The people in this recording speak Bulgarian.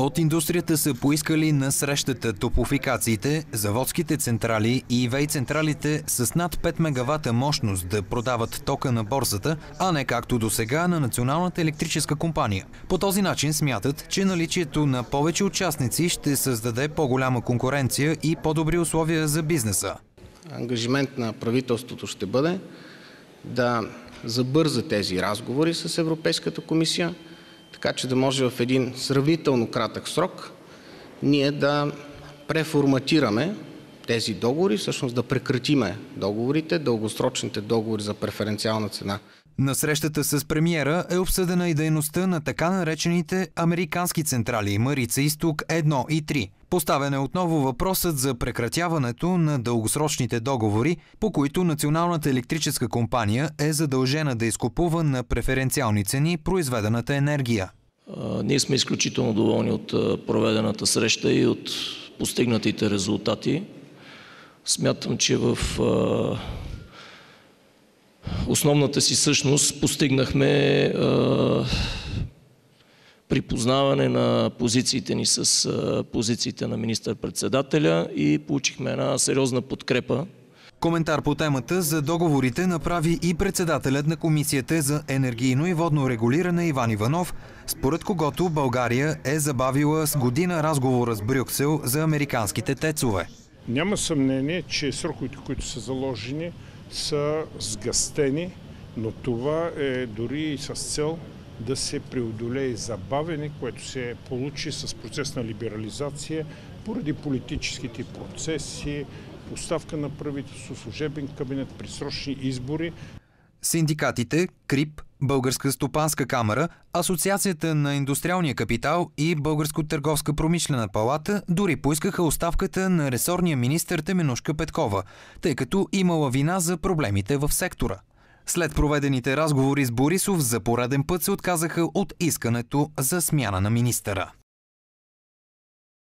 От индустрията са поискали на срещата топофикациите, заводските централи и вей централите с над 5 мегавата мощност да продават тока на борсата, а не както до сега на Националната електрическа компания. По този начин смятат, че наличието на повече участници ще създаде по-голяма конкуренция и по-добри условия за бизнеса. Ангажимент на правителството ще бъде да забърза тези разговори с Европейската комисия, така че да може в един сравнително кратък срок ние да преформатираме тези договори, всъщност да прекратиме договорите, дългосрочните договори за преференциална цена. На срещата с премиера е обсъдена и дейността на така наречените американски централи Марица Изток 1 и 3. Поставен е отново въпросът за прекратяването на дългосрочните договори, по които Националната електрическа компания е задължена да изкупува на преференциални цени произведената енергия. Ние сме изключително доволни от проведената среща и от постигнатите резултати. Смятам, че в основната си същност постигнахме припознаване на позициите ни с позициите на министър-председателя и получихме една сериозна подкрепа. Коментар по темата за договорите направи и председателят на Комисията за енергийно и водно регулиране Иван Иванов, според когото България е забавила с година разговора с Брюксел за американските тецове. Няма съмнение, че сроковете, които са заложени, са сгъстени, но това е дори и с цел да се преодолее забавене, което се получи с процес на либерализация поради политическите процеси, поставка на правителство, служебен кабинет, присрочни избори. Синдикатите, КРИП, Българска стопанска камера, Асоциацията на индустриалния капитал и Българско търговска промишлена палата дори поискаха оставката на ресорния министр Теменушка Петкова, тъй като имала вина за проблемите в сектора. След проведените разговори с Борисов за пореден път се отказаха от искането за смяна на министъра.